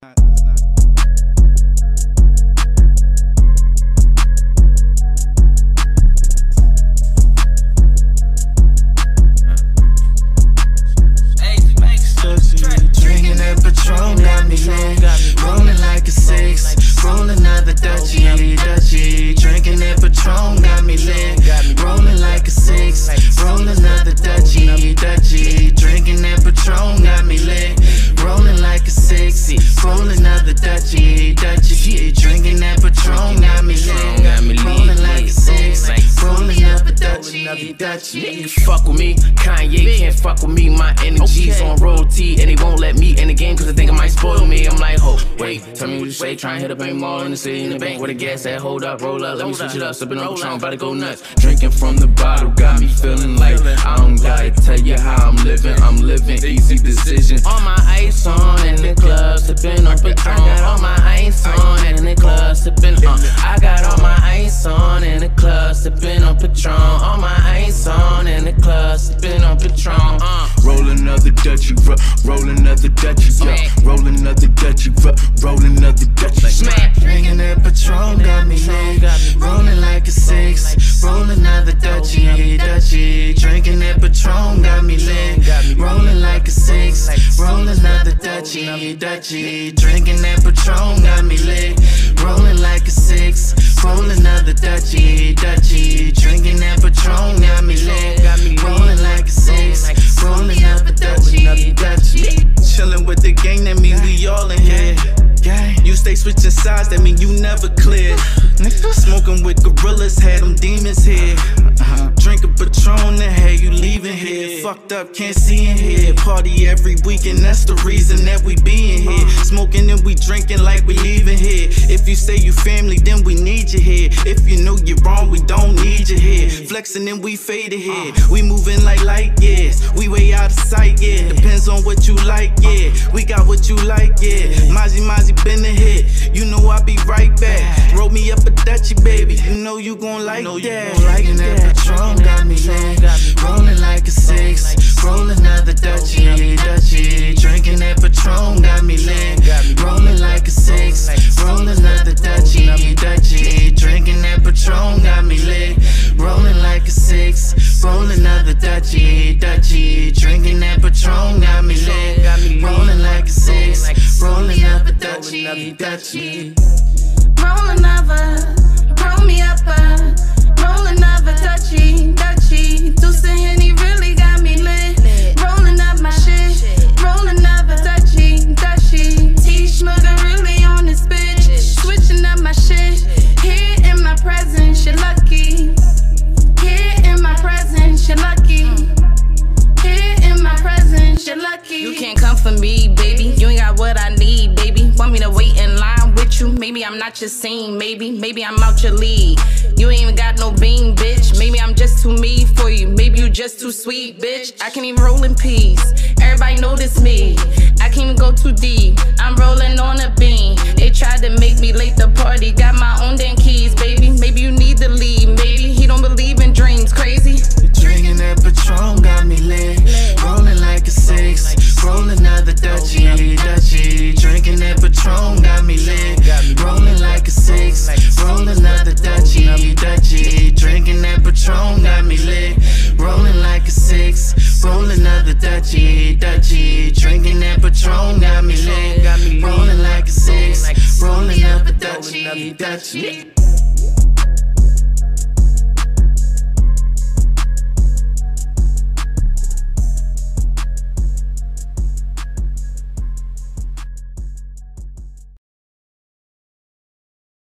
Drinking fuck with me. My energy's on roll T, and they won't let me in the game cause they think it might spoil me. I'm like, ho, wait, tell me what you say. Try and hit a any mall in the city, in the bank where the gas at. Hold up, roll up, let me switch it up. Sipping on Patron, about to go nuts. Drinking from the bottle, got me feeling like I don't gotta tell you how I'm living. I'm living easy decision. All my ice on in the club, sipping on Patron. Got all my ice on in the club, sipping on. Uh, I got all Dutchie, ru- roll another Dutchie, yeah. Roll another Dutchie, ru- roll another Dutchie. Smack. Drinking that Patron got me lit. Rolling like a six. Roll another Dutchie, Dutchie. Drinking that Patron got me lit. Rolling like a six. Roll another Dutchie, Dutchie. Drinking that Patron got me lit. Rolling like a six. Roll another Dutchie, Dutchie. Drinking stay switching sides, that mean you never clear. Smoking with gorillas, had them demons here. Uh-huh. Drinking Patron, the hell you leaving here? Fucked up, can't see in here. Party every weekend, that's the reason that we be in here. Uh-huh. Smoking and we drinking like we leaving here. If you say you family, then we need you here. If you know you're wrong, we don't need you here. Flexing and we faded here. We moving like light years. We way out of sight, yeah. Depends on what you like, yeah. We got what you like, yeah. Mazi Mazi been a hit. You know I be right back. Roll me up a Dutchie, baby. You know you gon' like that. Liking that Patron got me lit. Rolling like a six. Dutchie, Dutchie. Drinking that Patron got me lit. Rolling like a six. Rolling up another Dutchie, Dutchie. Roll another, roll Want me to wait in line with you? Maybe I'm not your scene, maybe. Maybe I'm out your league. You ain't even got no bean, bitch. Maybe I'm just too me for you. Maybe you just too sweet, bitch. I can't even roll in peace. Everybody notice me. I can't even go too deep. I'm rolling Dutchie, Dutchie. Drinking that Patron got me lit. Rolling like a six. Rolling another Dutchie, Dutchie.